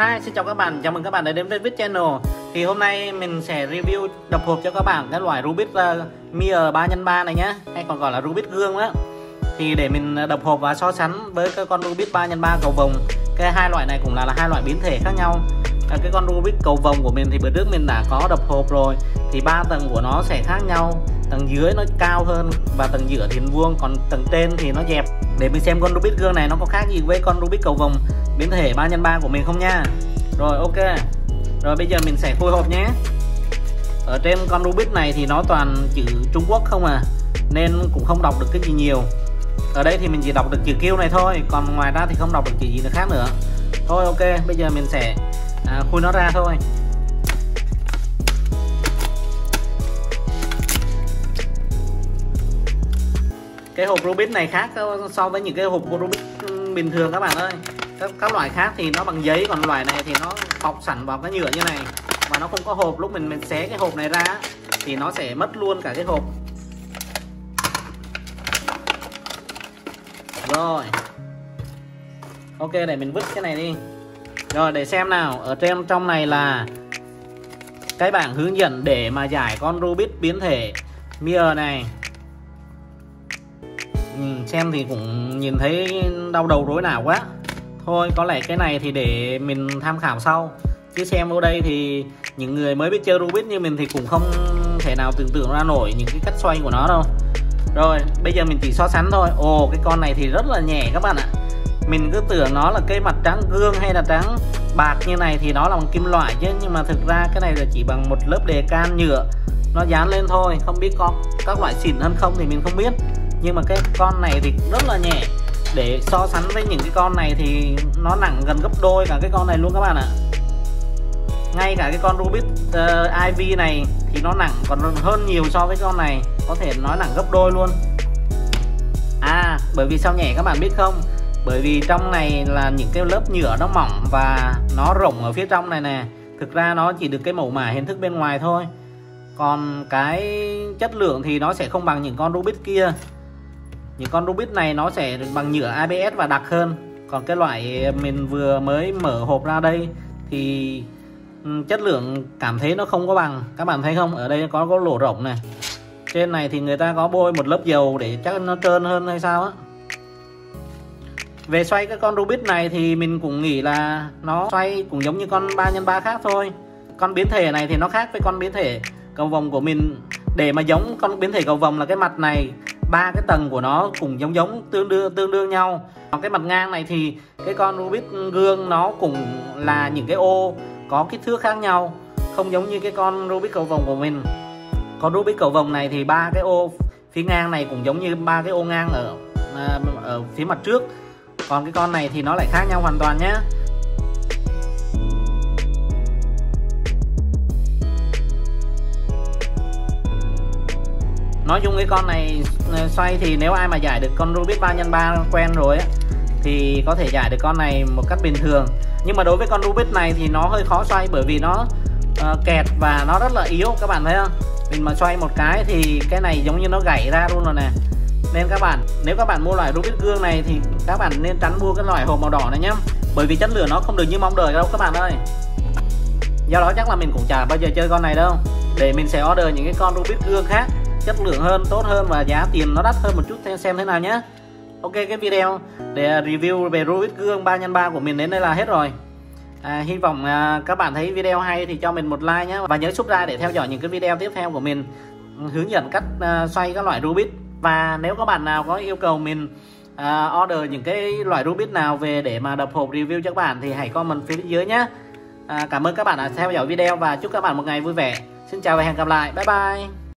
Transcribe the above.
Hi, xin chào các bạn, chào mừng các bạn đã đến với Viết Channel. Thì hôm nay mình sẽ review độc hộp cho các bạn cái loại Rubik uh, ờ, mirror 3x3 này nhé Hay còn gọi là Rubik gương đó. Thì để mình ờ, độc hộp và so sánh với cái con Rubik 3x3 cầu vồng Cái hai loại này cũng là, là hai loại biến thể khác nhau. À, Cái con Rubik cầu vồng của mình thì bữa trước mình đã có độc hộp rồi Thì ba tầng của nó sẽ khác nhau. Tầng dưới nó cao hơn và tầng giữa thì vuông Còn tầng trên thì nó dẹp. Để mình xem con Rubik gương này nó có khác gì với con Rubik cầu vồng biến thể 3 x 3 của mình không nha. Rồi ok. Rồi bây giờ mình sẽ khui hộp nhé. Ở trên con Rubik này thì nó toàn chữ Trung Quốc không à nên cũng không đọc được cái gì nhiều. Ở đây thì mình chỉ đọc được chữ kêu này thôi còn ngoài ra thì không đọc được chữ gì nữa khác nữa. Thôi ok bây giờ mình sẽ à, khui nó ra thôi. Cái hộp Rubik này khác so với những cái hộp của Rubik bình thường các bạn ơi. Các, các loại khác thì nó bằng giấy còn loại này thì nó bọc sẵn vào cái nhựa như này. Và nó không có hộp lúc mình mình xé cái hộp này ra thì nó sẽ mất luôn cả cái hộp. Rồi. Ok để mình vứt cái này đi. Rồi để xem nào. Ở trên trong này là cái bảng hướng dẫn để mà giải con Rubik biến thể Mirror này xem thì cũng nhìn thấy đau đầu rối nào quá. Thôi, có lẽ cái này thì để mình tham khảo sau. Chứ xem ở đây thì những người mới biết chơi Rubik như mình thì cũng không thể nào tưởng tượng ra nổi những cái cách xoay của nó đâu. Rồi, bây giờ mình chỉ so sánh thôi. Ồ, cái con này thì rất là nhẹ các bạn ạ. Mình cứ tưởng nó là cái mặt trắng gương hay là trắng bạc như này thì nó là bằng kim loại chứ. Nhưng mà thực ra cái này là chỉ bằng một lớp đề can nhựa. Nó dán lên thôi, không biết có các loại xịn hơn không thì mình không biết nhưng mà cái con này thì rất là nhẹ. Để so sánh với những cái con này thì nó nặng gần gấp đôi cả cái con này luôn các bạn ạ. Ngay cả cái con Rubik ờ, uh, IV này thì nó nặng còn hơn nhiều so với con này. Có thể nói nặng gấp đôi luôn. À bởi vì sao nhẹ các bạn biết không? Bởi vì trong này là những cái lớp nhựa nó mỏng và nó rộng ở phía trong này nè. Thực ra nó chỉ được cái mẫu mã hình thức bên ngoài thôi. Còn cái chất lượng thì nó sẽ không bằng những con Rubik kia những con Rubik này nó sẽ bằng nhựa ABS và đặc hơn. Còn cái loại mình vừa mới mở hộp ra đây thì ừ, chất lượng cảm thấy nó không có bằng. Các bạn thấy không? Ở đây có có lỗ rộng này. Trên này thì người ta có bôi một lớp dầu để chắc nó trơn hơn hay sao á. Về xoay cái con Rubik này thì mình cũng nghĩ là nó xoay cũng giống như con 3x3 khác thôi. Con biến thể này thì nó khác với con biến thể cầu vòng của mình. Để mà giống con biến thể cầu vòng là cái mặt này ba cái tầng của nó cũng giống giống, tương đương tương đương nhau. Còn cái mặt ngang này thì cái con Rubik gương nó cũng là những cái ô, có kích thước khác nhau, không giống như cái con Rubik cầu vồng của mình. Con Rubik cầu vồng này thì ba cái ô phía ngang này cũng giống như ba cái ô ngang ở à, ở phía mặt trước. Còn cái con này thì nó lại khác nhau hoàn toàn nhé. Nói chung cái con này ừ, xoay thì nếu ai mà giải được con Rubik 3x3 quen rồi ấy, thì có thể giải được con này một cách bình thường. Nhưng mà đối với con Rubik này thì nó hơi khó xoay bởi vì nó uh, kẹt và nó rất là yếu các bạn thấy không? Mình mà xoay một cái thì cái này giống như nó gãy ra luôn rồi nè. Nên các bạn nếu các bạn mua loại Rubik gương này thì các bạn nên tránh mua cái loại hộp màu đỏ này nhé bởi vì chất lượng nó không được như mong đợi đâu các bạn ơi. Do đó chắc là mình cũng chả bao giờ chơi con này đâu. Để mình sẽ order những cái con Rubik gương khác chất lượng hơn tốt hơn và giá tiền nó đắt hơn một chút xem thế nào nhé Ok cái video để review về Rubik gương 3x3 của mình đến đây là hết rồi. À, Hy vọng à, các bạn thấy video hay thì cho mình một like nhé Và nhớ subscribe để theo dõi những cái video tiếp theo của mình Hướng dẫn cách à, xoay các loại Rubik. Và nếu các bạn nào có yêu cầu mình à, order những cái loại Rubik nào về để mà đập hộp review cho các bạn Thì hãy comment phía dưới nhé à, Cảm ơn các bạn đã theo dõi video và chúc các bạn một ngày vui vẻ. Xin chào và hẹn gặp lại. Bye bye.